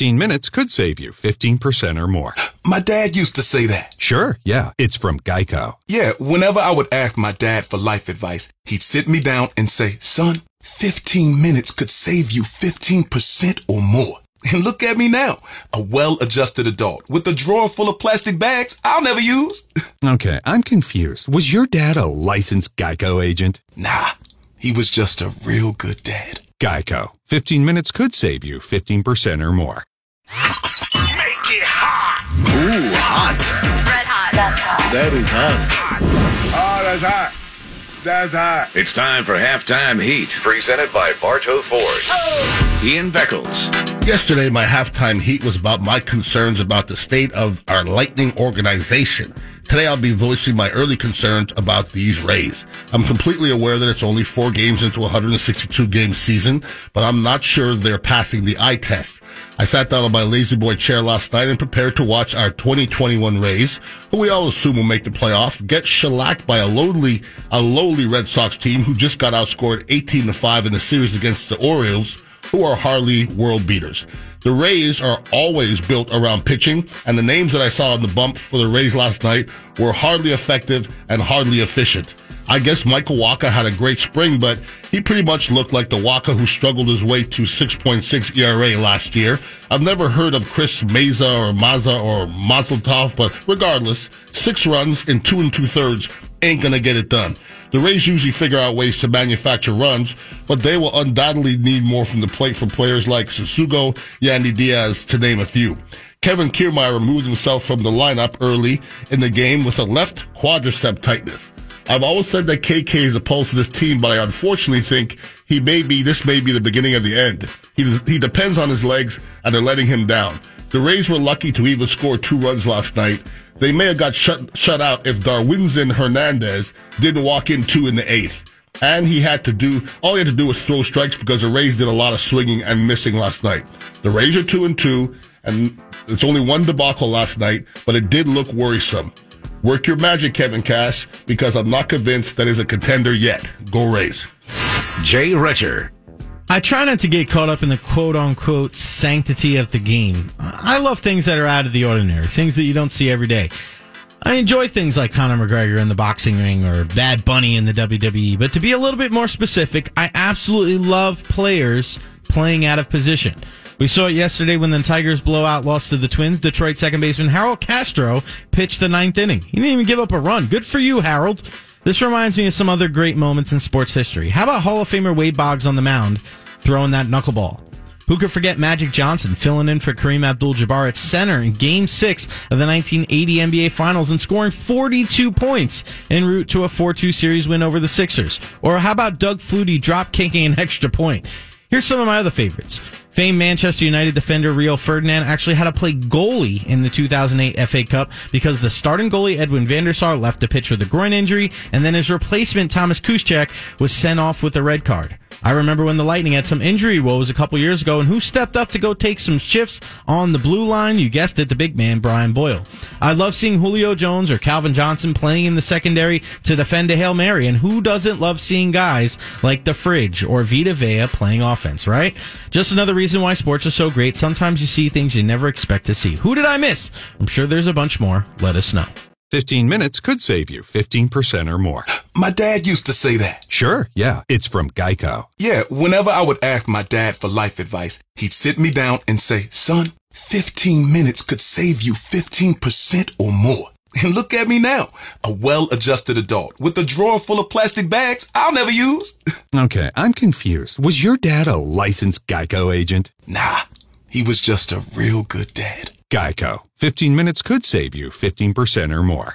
15 minutes could save you 15% or more. My dad used to say that. Sure, yeah, it's from Geico. Yeah, whenever I would ask my dad for life advice, he'd sit me down and say, son, 15 minutes could save you 15% or more. And look at me now, a well-adjusted adult with a drawer full of plastic bags I'll never use. Okay, I'm confused. Was your dad a licensed Geico agent? Nah, he was just a real good dad. Geico. 15 minutes could save you 15% or more. Make it hot. Ooh, hot. Red hot. That's hot. That is hot. Oh, that's hot. That's hot. It's time for halftime heat, presented by Bartow Ford. Oh. Ian Beckles. Yesterday, my halftime heat was about my concerns about the state of our Lightning organization. Today, I'll be voicing my early concerns about these Rays. I'm completely aware that it's only four games into a 162 game season, but I'm not sure they're passing the eye test. I sat down on my lazy boy chair last night and prepared to watch our 2021 Rays, who we all assume will make the playoffs, get shellacked by a lowly, a lowly Red Sox team who just got outscored 18 to 5 in a series against the Orioles, who are hardly world beaters. The Rays are always built around pitching, and the names that I saw on the bump for the Rays last night were hardly effective and hardly efficient. I guess Michael Wacha had a great spring, but he pretty much looked like the Wacha who struggled his way to 6.6 ERA last year. I've never heard of Chris Meza or Maza or Mazeltov, but regardless, six runs in two and two thirds ain't gonna get it done. The Rays usually figure out ways to manufacture runs, but they will undoubtedly need more from the plate from players like Tsutsugo, Yandy Diaz, to name a few. Kevin Kiermaier removed himself from the lineup early in the game with a left quadricep tightness. I've always said that KK is opposed to this team, but I unfortunately think he may be, this may be the beginning of the end. He, he depends on his legs and they're letting him down. The Rays were lucky to even score two runs last night. They may have got shut, shut out if Darwinzon Hernandez didn't walk in two in the eighth. And he had to do, all he had to do was throw strikes because the Rays did a lot of swinging and missing last night. The Rays are two and two, and it's only one debacle last night, but it did look worrisome. Work your magic, Kevin Cash, because I'm not convinced that is a contender yet. Go Rays. Jay Recher. I try not to get caught up in the quote unquote sanctity of the game. I love things that are out of the ordinary, things that you don't see every day. I enjoy things like Conor McGregor in the boxing ring or Bad Bunny in the WWE, but to be a little bit more specific, I absolutely love players playing out of position. We saw it yesterday when the Tigers blowout lost to the Twins. Detroit second baseman Harold Castro pitched the ninth inning. He didn't even give up a run. Good for you, Harold. This reminds me of some other great moments in sports history. How about Hall of Famer Wade Boggs on the mound throwing that knuckleball? Who could forget Magic Johnson filling in for Kareem Abdul Jabbar at center in Game 6 of the 1980 NBA Finals and scoring 42 points en route to a 4 2 series win over the Sixers? Or how about Doug Flutie drop kicking an extra point? Here's some of my other favorites. Famed Manchester United defender Rio Ferdinand actually had to play goalie in the 2008 FA Cup because the starting goalie Edwin van der Sar left to pitch with a groin injury, and then his replacement Thomas Kuszczak was sent off with a red card. I remember when the Lightning had some injury woes a couple years ago, and who stepped up to go take some shifts on the blue line? You guessed it, the big man, Brian Boyle. I love seeing Julio Jones or Calvin Johnson playing in the secondary to defend a Hail Mary, and who doesn't love seeing guys like the Fridge or Vita Vea playing offense, right? Just another reason why sports are so great. Sometimes you see things you never expect to see. Who did I miss? I'm sure there's a bunch more. Let us know. 15 minutes could save you 15% or more. My dad used to say that. Sure, yeah, it's from Geico. Yeah, whenever I would ask my dad for life advice, he'd sit me down and say, son, 15 minutes could save you 15% or more. And look at me now, a well-adjusted adult with a drawer full of plastic bags I'll never use. Okay, I'm confused. Was your dad a licensed Geico agent? Nah, he was just a real good dad. Geico. 15 minutes could save you 15% or more.